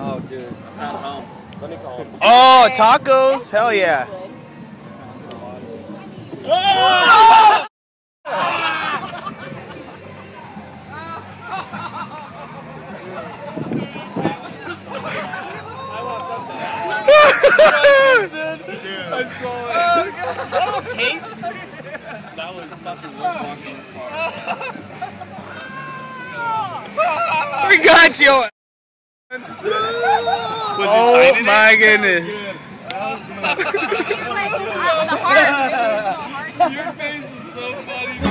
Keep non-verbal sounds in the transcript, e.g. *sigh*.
Oh, dude. I'm not home. Let me call him. Oh, tacos! Hell yeah. I saw it. Tape? That was *laughs* fucking walking part. We got you! oh my goodness. *laughs* Your face is so funny.